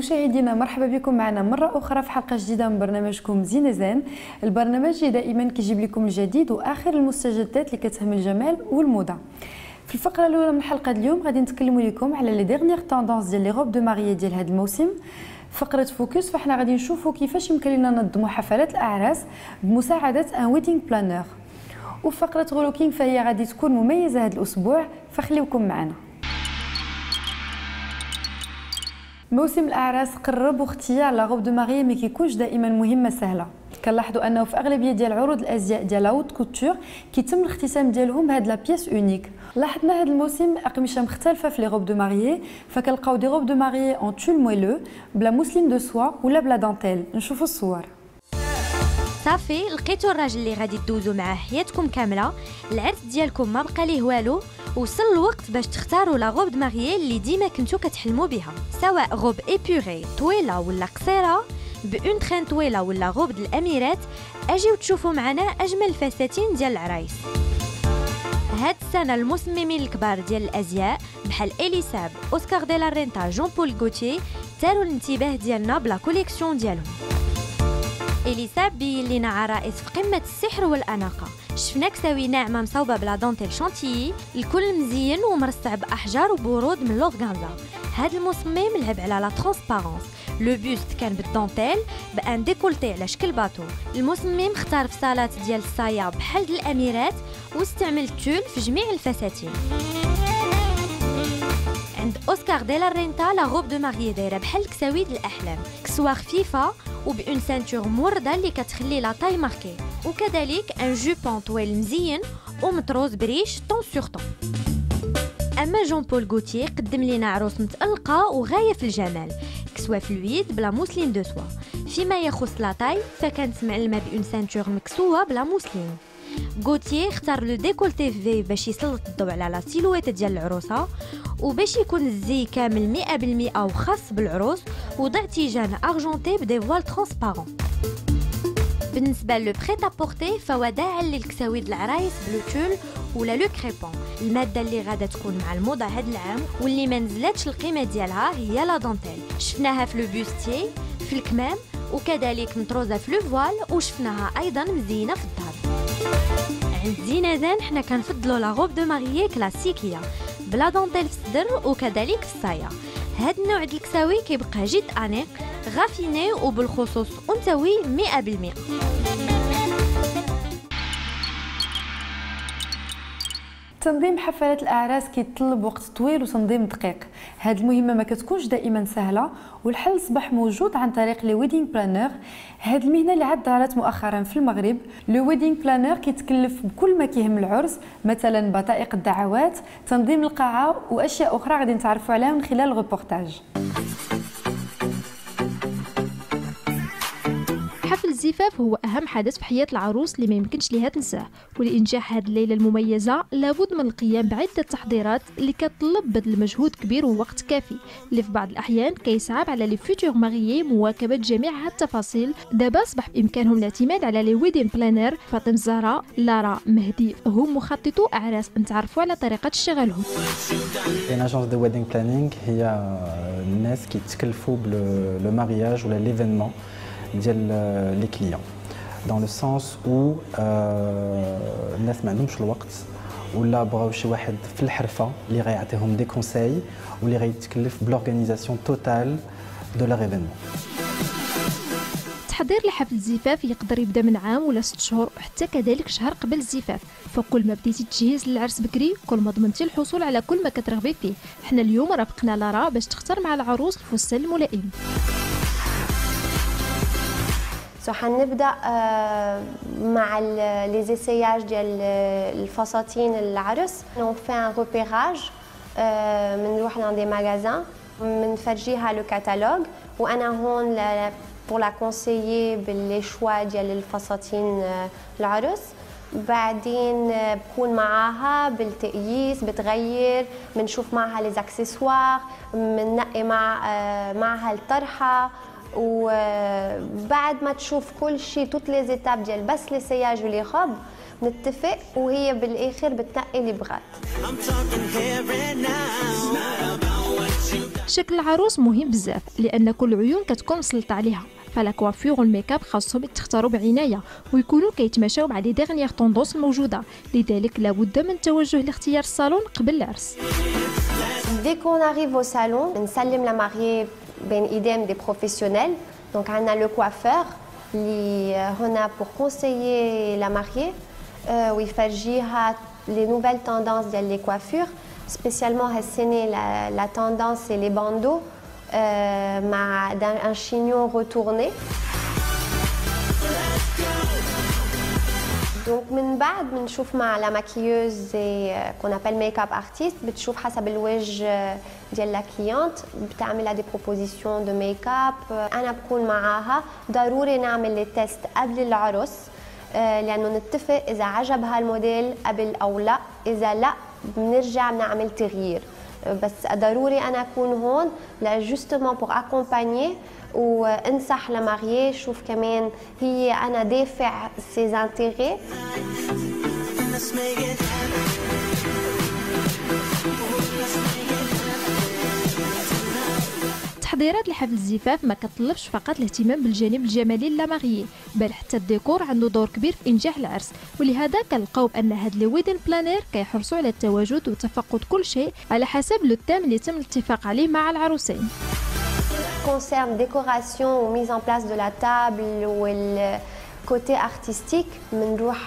مشاهدينا مرحبا بكم معنا مرة أخرى في حلقة جديدة من برنامجكم زين زين. البرنامج اللي دائما كيجيب لكم الجديد وآخر المستجدات اللي كتهم الجمال والموضة. في الفقرة الأولى من حلقة اليوم غادي نتكلموا لكم على les dernières tendances ديال les robes de mariée ديال هذا الموسم. فقرة focus فاحنا غادي نشوفوا كيفاش يمكن لنا ننظموا حفلات الأعراس بمساعدة un wedding planner وفقرة relooking فهي غادي تكون مميزة هذا الأسبوع فخليوكم معنا. موسم الأعراس قرب واختيار la robe de mariée ما كيكونش دائما مهمة سهلة. كنلاحظوا أنه في أغلبية ديال عروض الأزياء ديال la haute couture كيتم الاختتام ديالهم بهاد la pièce unique لاحظنا هاد الموسم أقمشة مختلفة في les robes de mariée فكنلقاو des robes de mariée en tulle moelleux ب la mousseline de soie ولا ب la dentelle نشوفوا الصور. صافي لقيتو الراجل اللي غادي تدوزو معاه حياتكم كاملة. العرس ديالكم ما بقى ليه والو. وصل الوقت باش تختاروا la robe mariée اللي ديما كنتو كتحلموا بها سواء robe épurée طويلة ولا قصيرة ب une traîne طويلة ولا غوب الأميرات أجيو تشوفوا معنا أجمل الفساتين ديال العرايس. هاد السنة المصممين الكبار ديال الأزياء بحال إيلي صعب أوسكار ديلا رينتا جون بول غوتي تاروا الانتباه ديالنا ب la collection ديالهم. إيلي صعب بين لينا عرائس في قمة السحر والأناقة. شفنا كساوي ناعمة مصوبة ب la dentelle chantilly الكل مزيان ومرصع بأحجار وبورود من l'organza هذا المصمم لعب على la transparence. le buste كان بال dentelle ب un décolleté على شكل bateau المصمم اختار في صالات ديال الصايا بحال الأميرات واستعمل tulle في جميع الفساتين. عند أوسكار ديلا رينتا la robe de mariée دايرة بحال الكساوي الأحلام. كسوه خفيفه وب une ceinture موردة اللي كتخلي la taille marquée وكذلك un jupon طويل مزين ومطروز بريش ton sur ton أما جون بول غوتيي قدم لنا عروس متألقة وغاية في الجمال. كسوة fluide ب la mousseline de soie فيما يخص la taille فكانت معلمة ب une ceinture مكسوة ب la mousseline غوتيي اختار le décolleté V باش يسلط الضوء على la silhouette ديال العروسة وباش يكون الزي كامل 100% وخاص بالعروس وضع تيجان argentés ب des voiles transparents. بالنسبة le prêt-à-porter فهو داعم للكساوي العرايس ب le tulle ولا le crépon. المادة اللي غادا تكون مع الموضة هاد العام واللي ما نزلتش القيمة ديالها هي la dentelle. شفناها في le bustier في الكمام وكذلك مطروزه في le voile وشفناها أيضا مزينه في الظهر عند زين وزين حنا كنفضلوا la robe de mariée كلاسيكية ب la dentelle في الصدر وكذلك في الصايه هاد النوع ديال الكساوي كيبقى جد أنيق raffiné وبالخصوص أنثوي 100% تنظيم حفلات الأعراس كيتطلب وقت طويل وتنظيم دقيق. هاد المهمة ما كتكونش دائما سهلة والحل اصبح موجود عن طريق les wedding planner هاد المهنة اللي عاد ظهرت مؤخرا في المغرب. le wedding planner كيتكلف بكل ما كيهم العرس مثلا بطائق الدعوات تنظيم القاعة وأشياء أخرى غادي نتعرفوا عليها من خلال الريبورتاج الزفاف هو أهم حدث في حياة العروس اللي ما يمكنش ليها تنساه ولإنجاح هذه الليلة المميزة لابد من القيام بعدة تحضيرات اللي كتطلب بذل مجهود كبير ووقت كافي اللي في بعض الأحيان كيصعب على les futurs mariés مواكبة جميع هاد التفاصيل. دابا أصبح بإمكانهم الاعتماد على les wedding planner فاطم زهرة لارا مهدي هم مخططو أعراس نتعرفوا على طريقة اشتغالهم. une agence de wedding planning هي الناس كيتكلفوا le mariage ولا l'événement ديال les clients dans le sens où الناس ما عندهمش الوقت ولا بغاو شي واحد في الحرفة اللي غيعطيهم des conseils واللي غيتكلف ب l'organisation totale de leur événement التحضير لحفل الزفاف يقدر يبدأ من عام ولا ست شهور وحتى كذلك شهر قبل الزفاف. فكل ما بديتي تجهيز للعرس بكري كل ما ضمنتي الحصول على كل ما كترغبي فيه. حنا اليوم رافقنا لارا باش تختار مع العروس الفستان الملائم. so حنبدأ آه، مع les essayages ديال الفساتين العرس. on fait un repérage بنروح ل un des magasins بنفرجيها le catalogue وأنا هون pour la conseiller ب les choix ديال الفساتين العرس. بعدين بكون معاها بالتقييس بتغير بنشوف معها les accessoires بننقي مع معها الطرحة. وبعد ما تشوف كل شيء toutes les étapes ديال بس les essayages و les robes نتفق وهي بالآخر بتنقي اللي بغات. شكل العروس مهم بزاف لأن كل عيون كتكون مسلطة عليها ف la coiffure وال make-up خاصهم يتختاروا بعناية ويكونوا كيتماشاو مع les dernières tendances الموجودة لذلك لابد من التوجه لاختيار الصالون قبل العرس. Dès qu'on arrive au salon, نسلم la mariée ben idem des professionnels. Donc on a le coiffeur, les euh, Rona pour conseiller la mariée, euh, où il fait les nouvelles tendances des coiffures, spécialement ressainé la, la, tendance et les bandeaux, euh, un chignon retourné. دونك من بعد بنشوف مع لا ماكيوز quand on appelle make-up artist بتشوف حسب الوجه ديال la cliente بتعمل des propositions de make-up أنا بكون معاها ضروري نعمل les tests قبل العرس لأنه نتفق اذا عجبها الموديل قبل أو لا اذا لا بنرجع بنعمل تغيير بس ضروري أنا اكون هون justement pour accompagner وانصح la mariée شوف كمان هي أنا دافع سي انتيغي تحضيرات لحفل الزفاف ما كتطلبش فقط الاهتمام بالجانب الجمالي la mariée بل حتى الديكور عنده دور كبير في إنجاح العرس. ولهذا كنلقاو بان هاد les wedding planners كيحرصوا على التواجد وتفقد كل شيء على حسب le thème اللي تم الاتفاق عليه مع العروسين. concerne décoration ou mise en place de la table ou le côté artistique, بنروح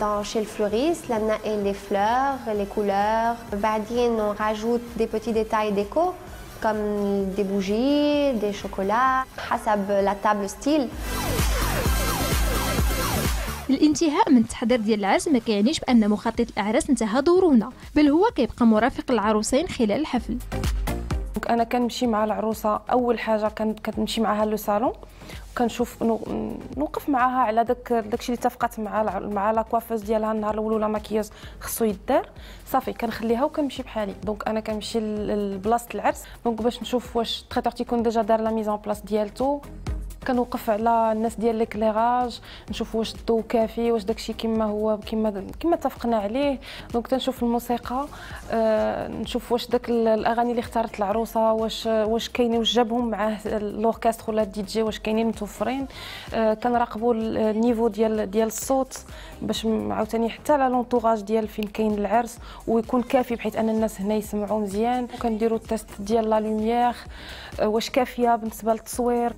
dans chez le fleuriste لننقي les fleurs, les couleurs. بعدين on rajoute des petits détails déco comme des bougies, des chocolats, حسب la table style. الانتهاء من التحضير ديال العرس ما كيعنيش بان مخطط الاعراس انتهى دوره هنا بل هو كيبقى مرافق العروسين خلال الحفل دونك أنا كنمشي مع العروسة أول حاجة كنمشي معاها le salon كنشوف نوقف معاها على داك داكشي اللي اتفقت مع مع la coiffeuse ديالها النهار الأول ولا ماكياج خصو يدار. صافي كنخليها وكنمشي بحالي. donc أنا كنمشي لبلاصة العرس. donc باش نشوف واش traiteur تيكون déjà دار la mise en place ديالتو كنوقف على الناس ديال l'éclairage نشوف واش الضو كافي واش داكشي كما هو كما كما اتفقنا عليه. donc تنشوف الموسيقى آه نشوف واش داك الأغاني اللي اختارت العروسة واش واش كاينين واش جابهم معاه l'orchestre ولا الدي جي واش كاينين متوفرين. آه كنراقبوا ال niveau ديال ديال الصوت باش عاوتاني حتى على l'entourage ديال فين كاين العرس ويكون كافي بحيث أن الناس هنا يسمعوا مزيان. وكنديروا ال test ديال la lumière آه واش كافية بالنسبة للتصوير.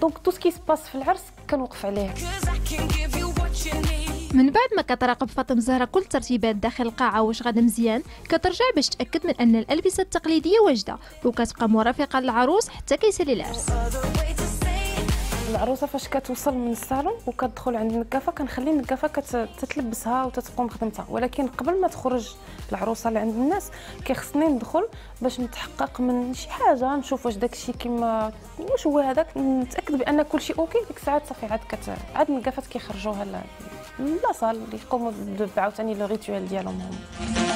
donc tout ce qui se passe في العرس كنوقف عليه. من بعد ما كتراقب فاطمة زهرة كل الترتيبات داخل القاعة واش غادا مزيان كترجع باش تأكد من أن الألبسة التقليدية واجدة وكتبقى مرافقة للعروس حتى كيسالي العرس. العروسه فاش كتوصل من الصالون وكتدخل عند النكافه كنخلي النكافه كتتلبسها وتتبقى مخدمتها ولكن قبل ما تخرج العروسة لعند الناس كيخصني ندخل باش نتحقق من شي حاجة نشوف واش داكشي كما واش هو هذاك نتأكد بأن كلشي OK. ديك الساعات صافي عاد كت عاد النكافات كيخرجوها لاصال يقوموا عاوتاني le rituel ديالهم هما.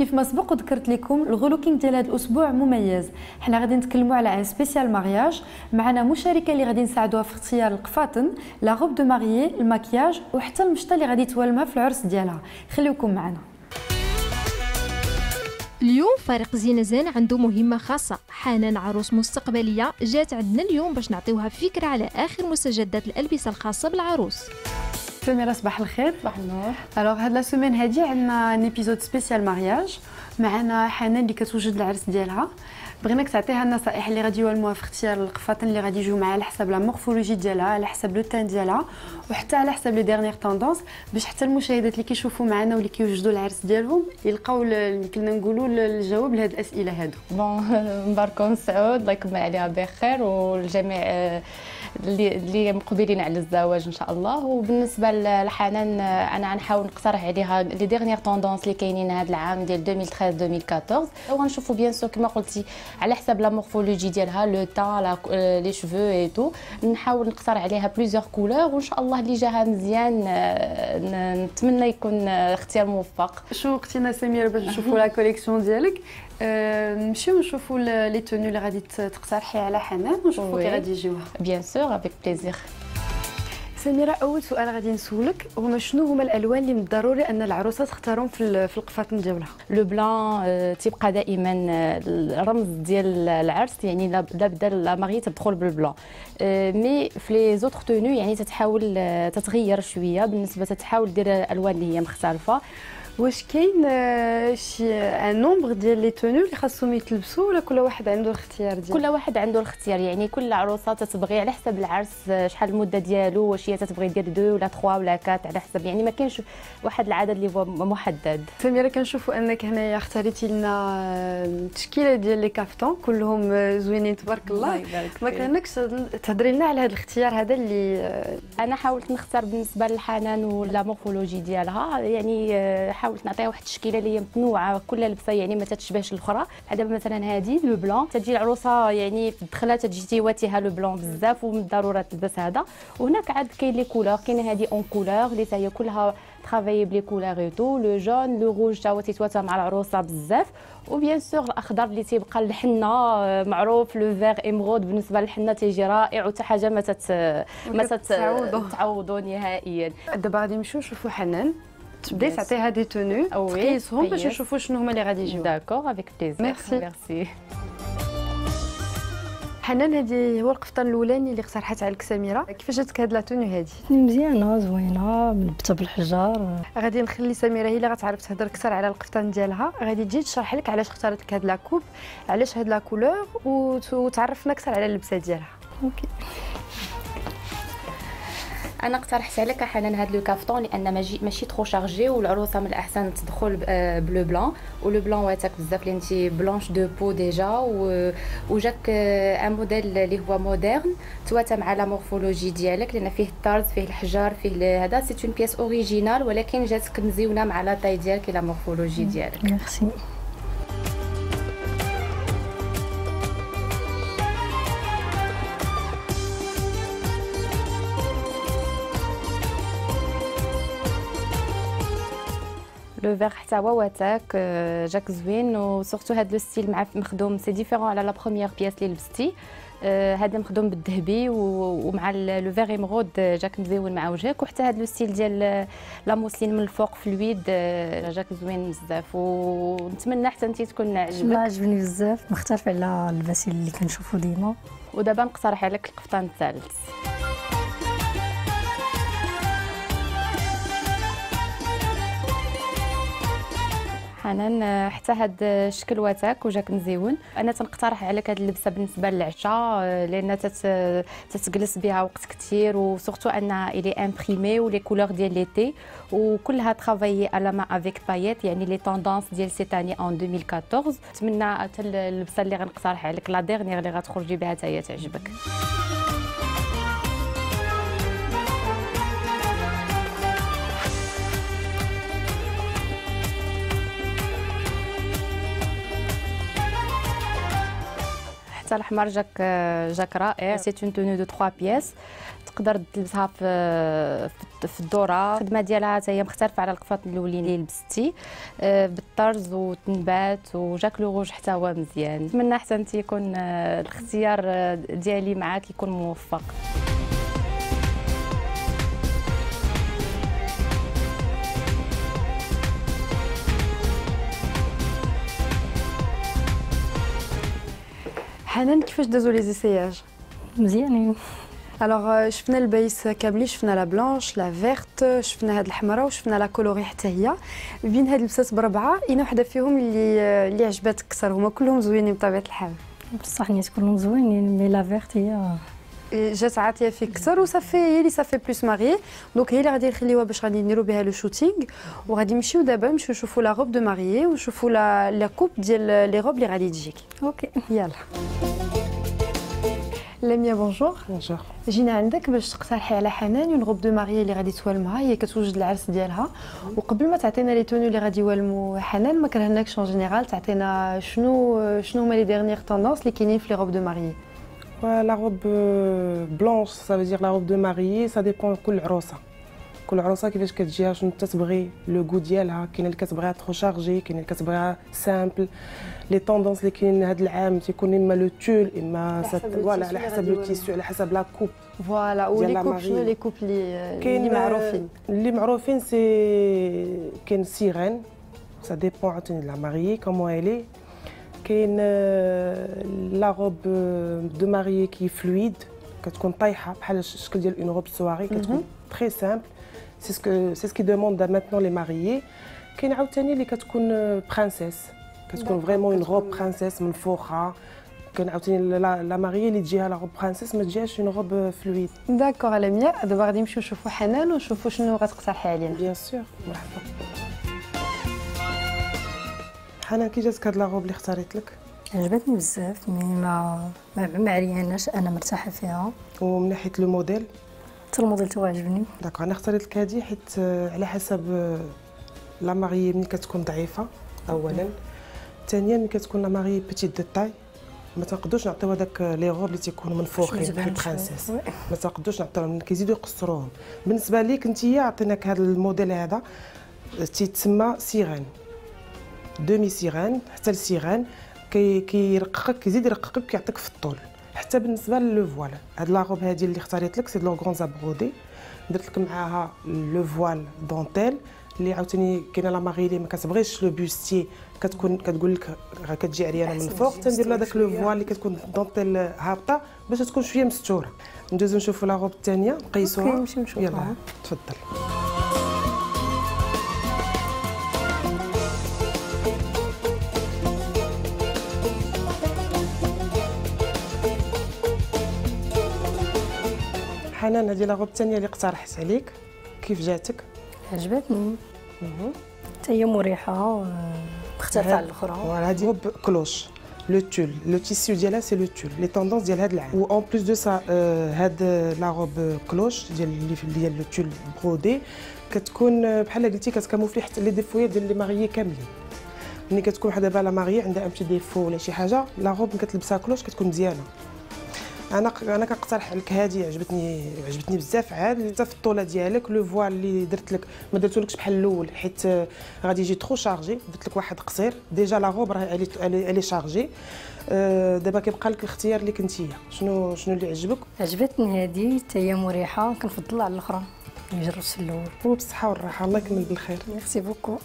كيف ما سبق وذكرت لكم ال relooking ديال هذا الأسبوع مميز. حنا غادي نتكلموا على un spécial mariage. معنا مشاركة اللي غادي نساعدوها في اختيار القفاطن la robe de mariée ال maquillage وحتى المشطة اللي غادي توالمها في العرس ديالها. خليكم معنا. اليوم فريق زينة زين عنده مهمة خاصة. حنان عروس مستقبلية جات عندنا اليوم باش نعطيوها فكرة على آخر مستجدات الألبسة الخاصة بالعروس. سميرة صباح الخير. صباح النور. alors هاد la semaine هادي عندنا un épisode spécial mariage معنا حنان اللي كتوجد العرس ديالها. بغيناك تعطيها النصائح اللي غادي يوالموها في اختيار القفاطن اللي غادي يجيو معاها على حسب la morphologie ديالها على حسب le teint ديالها وحتى على حسب les dernières tendances باش حتى المشاهدات اللي كيشوفوا معنا واللي كيوجدوا العرس ديالهم يلقاو كنا نقولوا الجواب لهاد الأسئلة هادو. bon مباركم سعود الله يكمل عليها بخير والجميع اللي اللي مقبلين على الزواج إن شاء الله. وبالنسبة لحنان أنا غنحاول نقترح عليها les dernières tendances اللي كاينين هذا العام ديال 2013 2014 وغنشوفوا bien sûr كما قلتي على حسب la morphologie ديالها le teint les cheveux et tout. نحاول نقترح عليها plusieurs couleurs. وإن شاء الله اللي جاها مزيان نتمنى يكون اختيار موفق. شو اختنا سميره باش نشوفوا la collection ديالك. نمشيو نشوفوا les tenues اللي غادي تقترحي على حنان ونشوفوا كي غادي يجيوها bien sûr avec plaisir سميرة أول سؤال غادي نسولك. هما شنو هما الألوان اللي من الضروري أن العروسة تختارهم في في القفاطن ديالها le blanc تيبقى دائما الرمز ديال العرس يعني لا بدا la mariée تدخل بال blanc mais في les autres tenues يعني تتحاول تتغير شوية. بالنسبة تتحاول دير ألوان اللي هي مختلفة. واش كاين آه، شي un nombre ديال les tenues اللي خاصهم يتلبسوا ولا كل واحد عنده الاختيار ديالو؟ كل واحد عنده الاختيار يعني كل عروسة تتبغي على حسب العرس آه، شحال المدة ديالو واش هي تتبغي دير deux ولا 3 ولا 4 على حسب يعني ما كاينش واحد العدد اللي هو محدد. سميره كنشوفوا انك هنايا اختاريتي لنا التشكيله ديال les caftans كلهم آه، زوينين تبارك الله ما كانكش تهضري لنا على هذا الاختيار هذا اللي أنا حاولت نختار بالنسبة للحنان و la morphologie ديالها يعني حاولت نعطيها واحد التشكيله اللي هي متنوعة كل لبسة يعني ما تتشبهش الاخرى دابا مثلا هذه le blanc. تجي العروسة يعني في الدخلة تجي تيواتيها le blanc بزاف ومن الضروره تلبس هذا. وهناك عاد كاين les couleurs كاينة هذه en couleur اللي هي كلها travaillée ب les couleurs tout le jaune le rouge تا هو تيتواتى مع العروسة بزاف. و bien sûr الأخضر اللي تيبقى الحنه معروف le vert émeraude بالنسبة للحنة تيجي رائع. وحتى حاجة ما تت ما تتعوضوا نهائيا. دابا غادي نمشيو نشوفوا حنان. تبداي تعطيها des tenues تقيسهم باش نشوفوا شنو هما اللي غادي يجيو d'accord avec plaisir merci merci حنان هذه هو القفطان الاولاني اللي اقترحت عليك سميره كيفاش جاتك هاد la tenue هذه مزيانه زوينه ملبسه بالحجار غادي نخلي سميره هي اللي غتعرف تهضر أكثر على القفطان ديالها غادي تجي تشرح لك علاش اختارت لك هاد la coupe علاش هاد la couleur وتعرفنا أكثر على اللبسه ديالها okay أنا اقترحت عليك حنان هذا le caftan لأن ماشي ماشي trop chargé والعروسة من الأحسن تدخل ب le blanc و le blanc واتاك بزاف لأن انت blanche de peau déjà وجاك un modèle اللي هو moderne تواتى مع la morphologie ديالك لأن فيه الطرز فيه الحجار فيه هذا. c'est une pièce originale ولكن جاتك مزيونة مع la taille ديالك la morphologie ديالك. ميرسي le vert حتى هو واتاك جاك زوين و surtout هاد le style مع مخدوم c'est différent على la première pièce اللي لبستي هذا مخدوم بالذهبي ومع le vert émeraude جاك مزيون مع وجهك وحتى هذا le style ديال la mousseline من الفوق fluide جاك زوين بزاف ونتمنى حتى انت تكون عجبك عجبني بزاف مختلف على اللباس اللي كنشوفو ديما ودابا نقترح عليك القفطان الثالث حنان حتى هاد الشكل واتاك وجاك مزيون. أنا تنقترح عليك هاد اللبسة بالنسبة للعشاء لأن تت تتجلس بها وقت كثير و surtout أنها elle est imprimée و les couleurs ديال l'été وكلها travaillée على ما avec paillettes يعني les tendances ديال cette année en 2014 نتمنى حتى اللبسة اللي غنقترح عليك la dernière اللي غتخرجي بها حتى هي تعجبك. حتى الاحمر جاك جاك رائع سي اون تونو دو 3 بياس تقدر تلبسها في في الذره الخدمه ديالها حتى هي مختلفة على القفاط الاولين اللي لبستي. بالطرز والتنبات وجاك لو روج حتى هو مزيان. نتمنى حتى أنت يكون الاختيار ديالي معاك يكون موفق. حنان كيفاش دازو لي زيسياج مزيانين الوغ شفنا البايس كاملين شفنا لا بلانش لا فيرت شفنا هاد الحمراء وشفنا لا كولوري حتى هي بين هاد اللبسات بربعه اين وحده فيهم اللي اللي عجباتك أكثر هما كلهم زوينين بطبيعه الحال بصح نيت كلهم زوينين مي لا فيرت هي جات عاطية فيك أكثر وصافي هي اللي صافي بلوس ماري. دونك هي اللي غادي نخليوها باش غادي نديرو بها لو شوتينغ. وغادي نمشيو دابا نمشيو نشوفوا لا روب دو ماريي ونشوفوا لا لا كوب ديال لي روب اللي غادي تجيك. okay يلا. لميا bonjour bonjour جينا عندك باش تقترحي على حنان une robe de mariée اللي غادي توالمها هي كتوجد العرس ديالها. وقبل ما تعطينا les tenues اللي غادي يوالموا حنان ما كرهناكش en général تعطينا شنو شنو هما les dernières tendances اللي كاينين في les robes de mariée la robe blanche, ça veut dire la robe de mariée, ça dépend كل عروسة كل عروسه كيفاش كتجيها شنو تتبغي le goût ديالها كاين اللي كتبغيها trop chargée كاين اللي كتبغيها simple لي توندونس اللي كاين هذا العام تيكون اما لو تول اما فوالا على حسب لو تيسو على حسب لا كوب فوالا ولي كوب شنو لي كوب اللي معروفين اللي معروفين سي كاين سيرين سا ديبون عاوتاني لا ماريي كومون الي كاين لا روب دو ماريي كي فلويد كتكون طايحة بحال الشكل ديال اون روب سواري كتكون تري سامبل سي سكو سي سكي دوموند ماتنون لي ماريي كاين عاوتاني اللي كتكون princesse كتكون vraiment une robe princesse منفوخه كان عاوتاني la mariée اللي تجيها la robe princesse ما تجيهاش une robe fluide d'accord لميا دابا غادي نمشيو نشوفوا حنان ونشوفوا شنو غتقترحي علينا. bien sûr مرحبا. حنان كي جاتك هاد la robe اللي اختاريت لك؟ عجبتني بزاف mais ما ما عرياناش أنا مرتاحة فيها. ومن ناحية le modèle؟ حتى الموديل tout عجبني. d'accord أنا اختاريت لك هادي حيت على حسب la mariée ملي كتكون ضعيفة اولا. ثانيا ملي كتكون la mariée petite de taille ما تنقدوش نعطيو هذاك les robes اللي تيكونوا منفوخين بحال princesse ما تنقدوش نعطيوهم كيزيدوا يقصروهم. بالنسبة ليك انت عطيناك هذا الموديل هذا تيتسمى sirène demi sirène حتى ال sirène كيرققك كيزيد يرققك كيعطيك في الطول حتى بالنسبة ل le voile هاد la robe هادي اللي اختاريت لك c'est de l'organza brodé درت لك معاها le voile dentelle اللي عاوتاني كاينة la mariée اللي ما كتبغيش le bustier كتكون كتقول لك راه كتجي عريانه من فوق تندير لها داك le voile اللي كتكون دونتيل هابطه باش تكون شوية مستوره ندوزو نشوفوا la robe الثانية نقيسوها يلا تفضل حنان هذه la robe الثانية اللي اقترحت عليك. كيف جاتك؟ عجبتني. حتى هي مريحة مختلفة على الأخرى. voilà هذه robe cloche. le tulle. le tissu ديالها c'est le tulle. les tendances ديال هذا العام. و en plus de ça هاد la robe cloche ديال ديال le tulle brodé كتكون بحال قلتي كتكاموفلي حتى les défauts ديال les mariées كاملين. ملي كتكون واحدة دابا la mariée عندها un petit défaut ولا شي حاجة la robe كتلبسها cloche كتكون مزيانة. أنا أنا كنقترح لك هذه عجبتني عجبتني بزاف عاد حتى في الطولة ديالك le voile اللي درت لك ما درتولكش بحال الأول حيت غادي يجي trop chargé درت لك واحد قصير déjà la robe راه elle est chargée دابا كيبقى لك الاختيار اللي كنتي شنو شنو اللي عجبك عجبتني هذه حتى هي مريحة كنفضلها على الأخرى جربت الأول. وبالصحة والراحة الله يكمل بالخير. merci beaucoup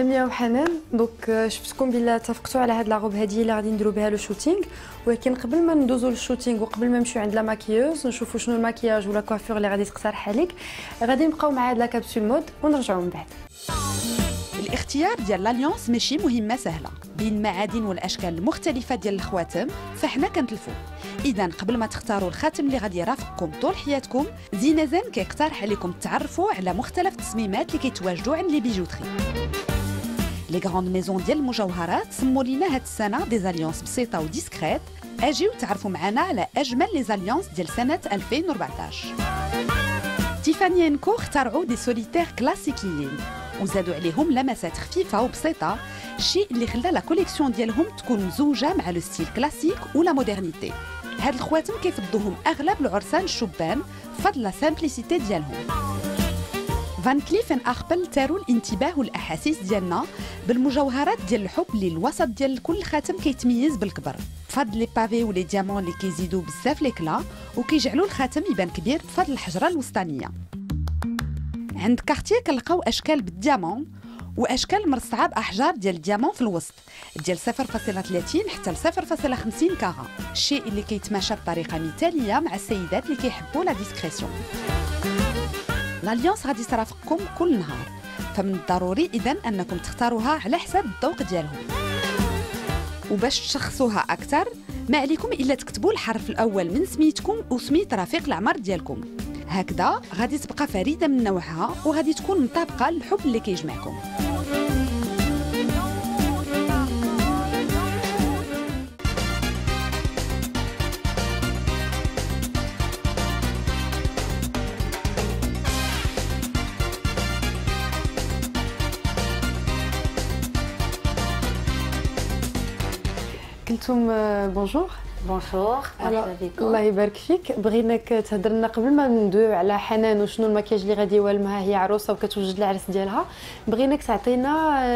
لميا وحنان. دونك شفتكم بلا اتفقتوا على هاد la robe هادي اللي غادي نديرو بها le shooting. ولكن قبل ما ندوزو لل shooting وقبل ما نمشيو عند la maquilleuse نشوفوا شنو الماكياج و la coiffure اللي غادي تقترح عليك غادي نبقاو مع هاد la capsule mode ونرجعوا من بعد. الاختيار ديال l'alliance ماشي مهمة سهلة. بين المعادن والأشكال المختلفة ديال الخواتم فحنا كنتلفو. إذا قبل ما تختاروا الخاتم اللي غادي يرافقكم طول حياتكم زينزان كيقترح عليكم تعرفوا على مختلف التصميمات اللي كيتواجدوا عند les bijouteries. les grandes maisons ديال المجوهرات سموا لينا هاد السنة des alliances بسيطة و discrètes أجيو تعرفوا معنا على أجمل les alliances ديال سنة 2014 تيفاني & Co اخترعوا des solitaires كلاسيكيين وزادوا عليهم لمسات خفيفة وبسيطه الشيء اللي خلى la collection ديالهم تكون مزوجة مع le style classique و la modernité هاد الخواتم كيفضلوهم أغلب العرسان الشبان بفضل la simplicité ديالهم. فان كليف أثاروا الانتباه والاحاسيس ديالنا بالمجوهرات ديال الحب اللي الوسط ديال كل خاتم كيتميز بالكبر. بفضل les pavés و les diamants اللي كيزيدوا بزاف l'éclat وكيجعلوا الخاتم يبان كبير بفضل الحجرة الوسطانية. عند كارتيه كنلقاو أشكال بال diamant واشكال مرصعه باحجار ديال ال diamant في الوسط ديال 0.30 حتى ل 0.50 carat. الشيء اللي كيتماشى بطريقة مثالية مع السيدات اللي كيحبوا la discrétion لاليونس غادي ترافقكم كل نهار. فمن الضروري اذا أنكم تختاروها على حساب الذوق ديالهم. وباش تشخصوها أكثر ما عليكم إلا تكتبوا الحرف الأول من سميتكم وسميت رفيق العمر ديالكم. هكذا غادي تبقى فريدة من نوعها وغادي تكون مطابقة للحب اللي كيجمعكم. كلثوم bonjour bonjour مرحبا بكم الله يبارك فيك بغيناك تهضر لنا قبل ما ندويو على حنان وشنو المكياج اللي غادي يوالمها هي عروسه وكتوجد العرس ديالها بغيناك تعطينا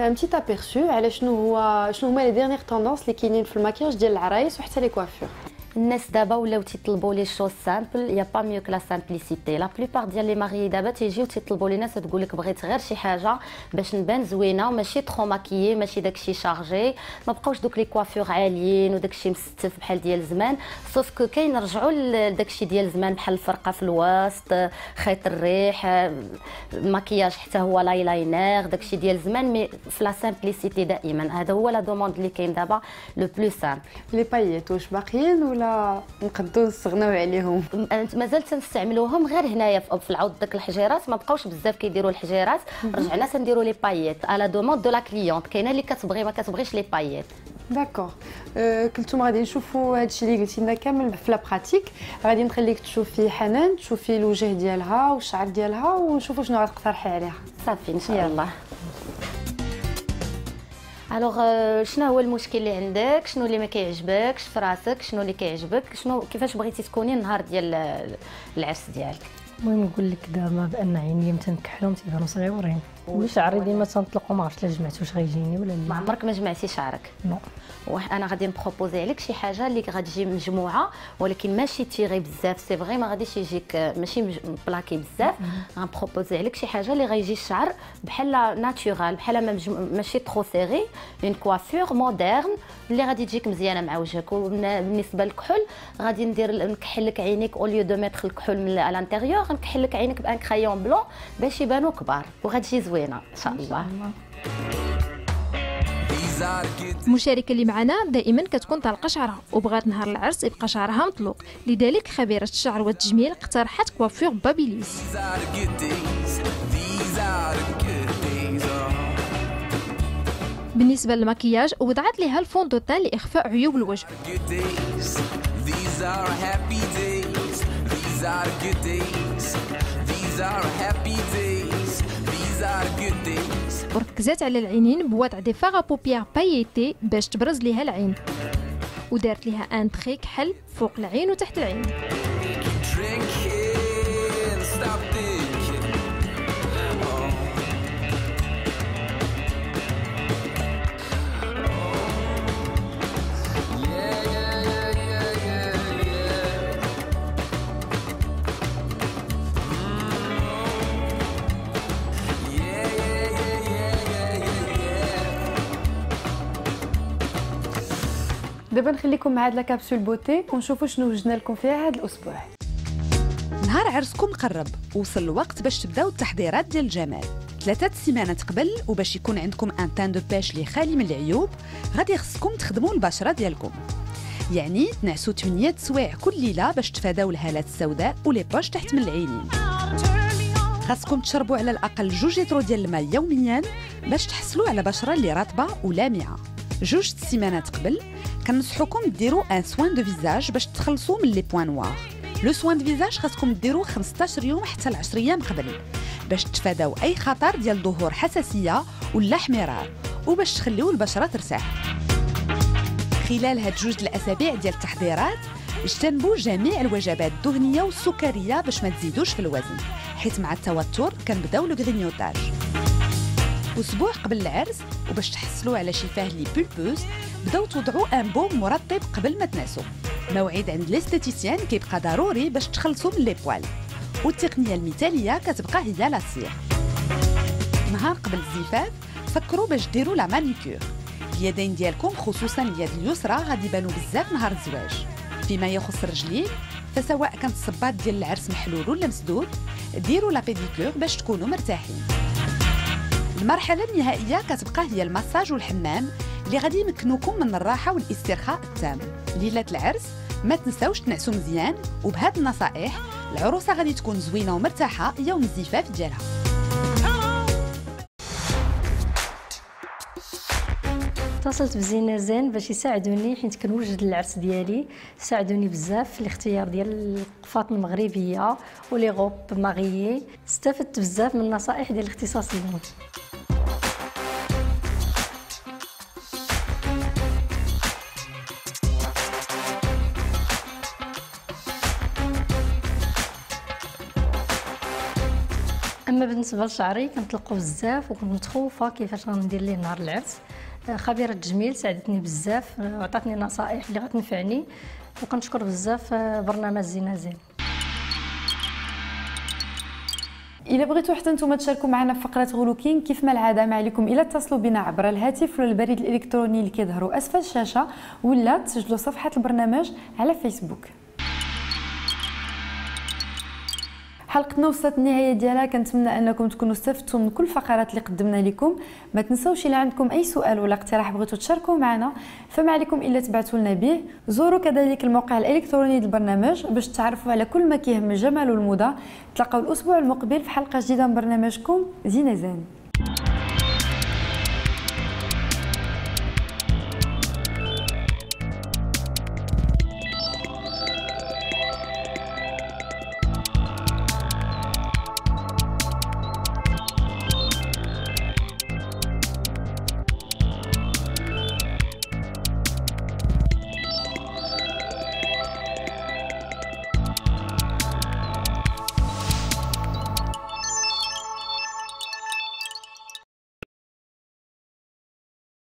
un petit aperçu على شنو هو شنو هما les dernières tendances اللي كاينين في المكياج ديال العرايس وحتى les coiffures الناس دابا ولاو تيطلبوا les choses simples, il y a pas mieux que la simplicité. la plupart ديال les mariées دابا تيجيو تيطلبوا لي ناس تقول لك بغيت غير شي حاجة باش نبان زوينة وماشي trop maquillée ماشي داكشي chargé. ما بقاوش دوك les coiffures عاليين وداكشي مستف بحال ديال زمان. sauf que كاين رجعوا لداكشي ديال زمان بحال الفرقة في الوسط خيط الريح الماكياج حتى هو l'eye-liner داكشي ديال زمان. mais في la simplicité دائما. هذا هو la demande اللي كاين دابا le plus simple. les paillettes واش باقيين ولا ولا نقدروا نستغناو عليهم. مازال تنستعملوهم غير هنايا في العوض داك الحجيرات؟ ما بقاوش بزاف كيديروا الحجيرات. رجعنا تنديروا les paillettes. à la demande de la cliente كاينة اللي كتبغي ما كتبغيش les paillettes. d'accord كنتم غادي نشوفوا هادشي اللي قلتي لنا كامل في la pratique غادي نخليك تشوفي حنان تشوفي الوجه ديالها والشعر ديالها ونشوفوا شنو غتقترحي عليها. صافي إن شاء الله. alors euh, شنو هو المشكل اللي عندك؟ شنو اللي ما كيعجبكش في راسك؟ شنو اللي كيعجبك؟ شنو كيفاش بغيتي تكوني النهار ديال العرس ديالك؟ المهم نقول لك دابا بأن عيني تنكحلهم تيبانو صغيورين وشعري ديما تنطلقو ما عرفتش لا جمعت واش غيجيني ولا لا. ما عمرك ما جمعتي شعرك. non. أنا غادي نproposer عليك شي حاجة اللي غتجي مجموعة ولكن ماشي tiré بزاف c'est vrai ما غاديش يجيك ماشي plaqué بزاف. غن proposer عليك شي حاجة اللي غيجي الشعر بحال naturel بحال ما ماشي trop serré une coiffure moderne اللي غادي تجيك مزيانة مع وجهك. وبالنسبه للكحول غادي ندير نكحل لك عينيك au lieu de mettre الكحول من ال intérieur غنكحل لك عينيك ب un crayon blanc باش يبانو كبار. وغتجي زوينة. إن شاء الله. المشاركة اللي معنا دائما كتكون طالقة شعرها وبغات نهار العرس يبقى شعرها مطلوق. لذلك خبيرة الشعر والتجميل اقترحت coiffure babyliss. بالنسبة للمكياج وضعت لها ال fond de teint لإخفاء عيوب الوجه. These are happy days. These are good days. These are happy days. وركزات على العينين بوضع دي فاغا بوبيير باييتي باش تبرز ليها العين ودارت ليها ان تخيك حل فوق العين وتحت العين دابا نخليكم مع هاد la capsule beauté ونشوفوا شنو وجدنا لكم فيها هاد الأسبوع. نهار عرسكم قرب. وصل الوقت باش تبداو التحضيرات ديال الجمال. ثلاثة سيمانات قبل وباش يكون عندكم un teint de pêche اللي خالي من العيوب غادي خصكم تخدموا البشرة ديالكم. يعني تنعسوا 8 سوايع كل ليلة باش تفاداو الهالات السوداء و les poches تحت من العينين. خاصكم تشربوا على الأقل جوج لتر ديال الماء يوميا باش تحصلوا على بشرة اللي رطبة ولامعه جوج السيمانات قبل كنصحوكم ديروا un soin de visage باش تخلصوا من les points noirs. le soin de visage خاصكم ديروا 15 يوم حتى ل 10 أيام قبل باش تفاداو اي خطر ديال ظهور حساسية ولا احمرار وباش تخليو البشرة ترتاح. خلال هاد جوج الأسابيع ديال التحضيرات اجتنبوا جميع الوجبات الدهنية والسكرية باش ما تزيدوش في الوزن حيت مع التوتر كنبداو le grignotage. أسبوع قبل العرس وباش تحصلوا على شفاه لي pulpeuses بداو توضعوا un baume مرطب قبل ما تنعسوا. موعد عند l'esthéticienne كيبقى ضروري باش تخلصوا من les poils. والتقنية المثالية كتبقى هي la cire نهار قبل الزفاف فكروا باش ديروا la manucure. اليدين ديالكم خصوصا اليد اليسرى غادي يبانوا بزاف نهار الزواج. فيما يخص الرجلين فسواء كانت الصباط ديال العرس محلول ولا مسدود ديروا لا بيديكور باش تكونوا مرتاحين. المرحلة النهائية كتبقى هي المساج والحمام اللي غادي يمكنوكم من الراحة والاسترخاء التام. ليلة العرس ما تنساوش تنعسوا مزيان وبهاد النصائح العروسة غادي تكون زوينة ومرتاحة يوم الزفاف ديالها. اتصلت بزينة زين باش يساعدوني حيت كنوجد العرس ديالي. ساعدوني بزاف في الاختيار ديال القفاط المغربية ولي غوب ماغيي. استفدت بزاف من النصائح ديال الاختصاصيين بالنسبة لشعري كنطلقو بزاف وكنت متخوفة كيفاش غندير ليه نهار العرس. خبيرة التجميل ساعدتني بزاف وعطاتني نصائح اللي غتنفعني وكنشكر بزاف برنامج زينه زين. الا بغيتوا حتى نتوما تشاركوا معنا في فقرة غلوكين كيف ما العادة ما عليكم. إلا اتصلوا بنا عبر الهاتف ولا البريد الإلكتروني اللي كيظهروا أسفل الشاشة ولا تسجلوا صفحة البرنامج على فيسبوك. حلقتنا وصلت النهاية ديالها كنتمنى أنكم تكونوا استفدتوا من كل الفقرات اللي قدمنا لكم. ما تنساوش إلا عندكم أي سؤال ولا اقتراح بغيتوا تشاركوا معنا. فما عليكم إلا تبعثوا لنا به. زوروا كذلك الموقع الإلكتروني للبرنامج باش تعرفوا على كل ما كيهم الجمال والموضه تلقاو الأسبوع المقبل في حلقة جديدة من برنامجكم زينة زين.